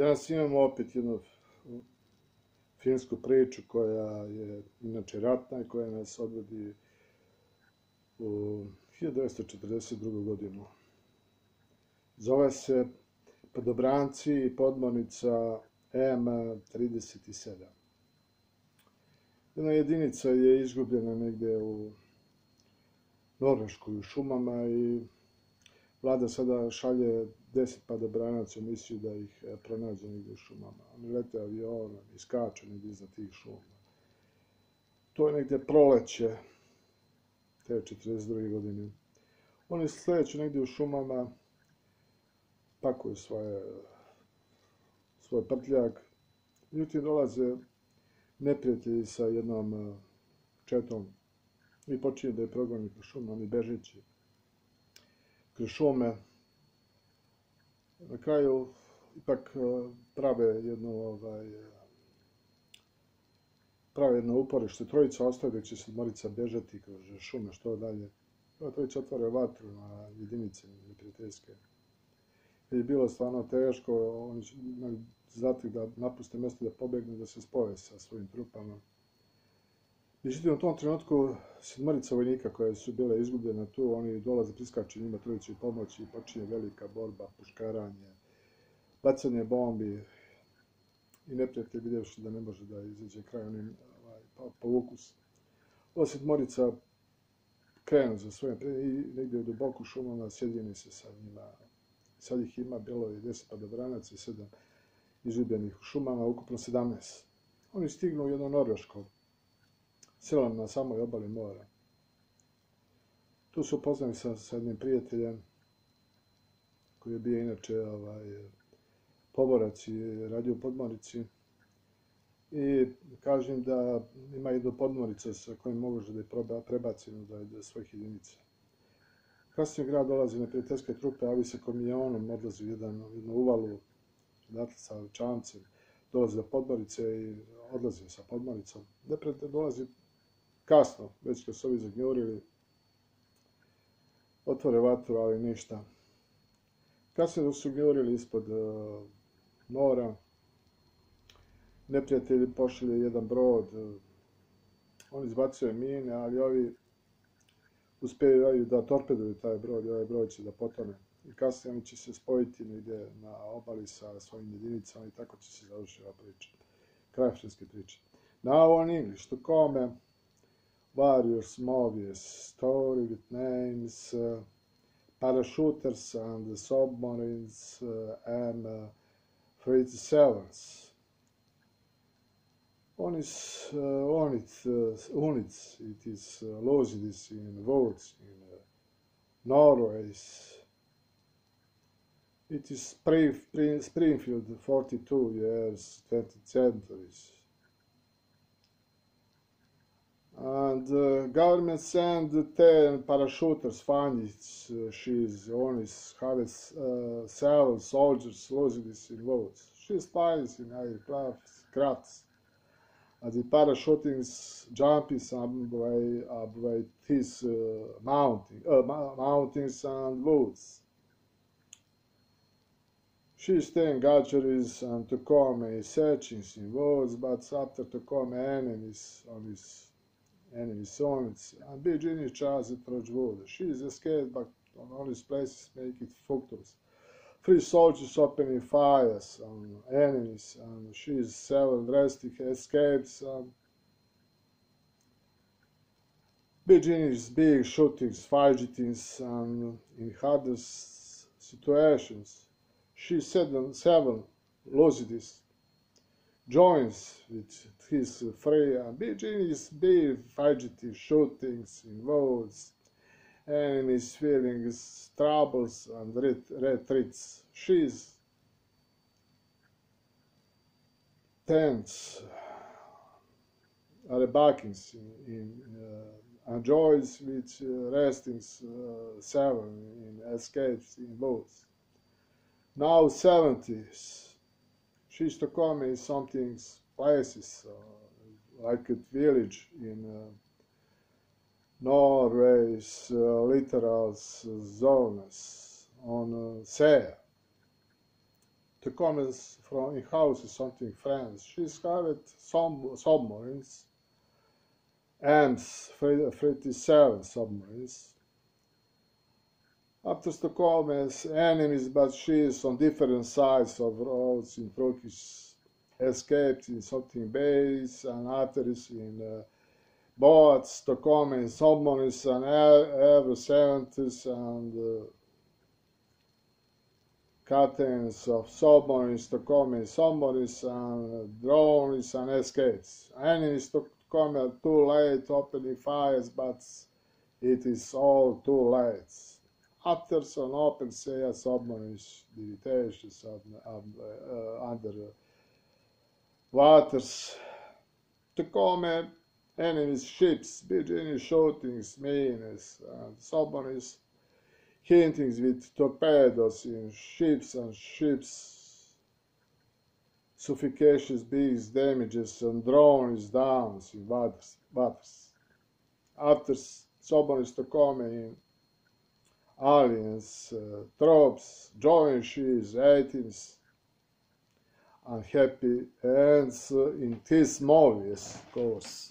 Danas imamo opet jednu finsku priču koja je inače ratna i koja nas odvodi u 1942. godinu. Zove se Padobranci i podmornica M37. Jedna jedinica je izgubljena negde u Norveškoj u šumama i vlada sada šalje deset padobranaca u misiju da ih e, pronađe negdje u šumama. Oni lete avionom i skaču negdje iza tih šuma. To je negde proleće te 42. godine. Oni sledeću negde u šumama, pakuju svoje, svoj prtljak, međutim dolaze neprijatelji sa jednom e, četom i počinje da je progoni po šumama, oni bežeći šume. Na kraju ipak e, prave jedno ovaj, e, prave jedno uporište. Trojica ostaje da će se Morica bežati kroz šume što dalje. Trojica otvore vatru na jedinice neprijateljske. Je bilo stvarno teško, oni će znati da napuste mjesto da pobegnu, da se spoje sa svojim trupama. Međutim, u tom trenutku sedmorica vojnika koje su bile izgubljene tu, oni dolaze, priskaču njima trojicu pomoći i počinje velika borba, puškaranje, bacanje bombi i neprijatelj vidjevši da ne može da izađe kraj, onim ovaj, pa, povuku se. Ova sedmorica krenu za svoje i negdje u duboku šumama sjedini se sa njima. Sad ih ima, bilo je 10 padobranaca i 7 izgubljenih u šumama, ukupno 17. Oni stignu u jedno norveško selo na samoj obali mora. Tu su upoznali sa, sa jednim prijateljem koji je bio inače ovaj, poborac i radio u podmorici. I kažem da ima jednu podmoricu sa kojim mogu da je prebacim da je svojih jedinica. Kasnije grad dolazi na prijateljske trupe, ali se komionom odlazi u jedan, jednu uvalu, odatle sa čancem, dolazi do podmorice i odlazi sa podmoricom. Nepred dolazi kasno, već kad su ovi zagnjurili, otvore vatru, ali ništa. Kasnije dok su gnjurili ispod uh, mora, neprijatelji pošli jedan brod, uh, on izbacuje mine, ali ovi uspevaju da torpeduju taj brod i ovaj brod će da potone. I kasnije oni će se spojiti negdje na obali sa svojim jedinicama i tako će se završiti ova priča. Kraj filmske priče. Now on English, to come various movies, story with names, uh, parachuters and submarines uh, and uh, freight sevens. On its uh, on its uh, units, it is uh, located in Woods in uh, Norway. It is Springfield, 42 years, 20 centuries and uh, government send 10 parachuters finds uh, she's only have uh, seven soldiers losing involved. She spies in aircrafts. And the parachuting jumping some way up by his uh, mountain, uh, mountains and woods. She staying Gacheris and to Tacoma is searching in woods, but after to Tacoma enemies on his enemy sons, and Virginia Charles approach water. She is escaped, but on all these places make it fructose. Three soldiers opening fires on enemies, and she is several drastic escapes. Um, Virginia's big shootings, fidgetings, and in hardest situations. She said seven loses joins with his three ambitions, be fidgety shootings involves enemies feelings, troubles and retreats. She's tense, rebuckings in, in uh, enjoys with uh, uh, seven in escapes in both. Now seventies She's to come in something places uh, like a village in uh, Norway's uh, littoral zones on uh, sea. to comments from in house is something France. She discovered some submarines, and 37 submarines. After Stockholm has enemies, but she is on different sides of roads in Turkish escaped in something base and is in uh, both Stockholm and submarines and ever 70s and uh, curtains of submarines in submarines and drones and escapes. Enemies to come too late opening fires, but it is all too late. After some open sea submarines, limitations uh, under waters to come enemy's ships, beginning shootings, means, and submarines hintings with torpedoes in ships and ships, suffocations, beings, damages, and drones down in waters. waters. After submarines to come in aliens, uh, tropes, joint ships, 18s, and happy ends in these movies, of course.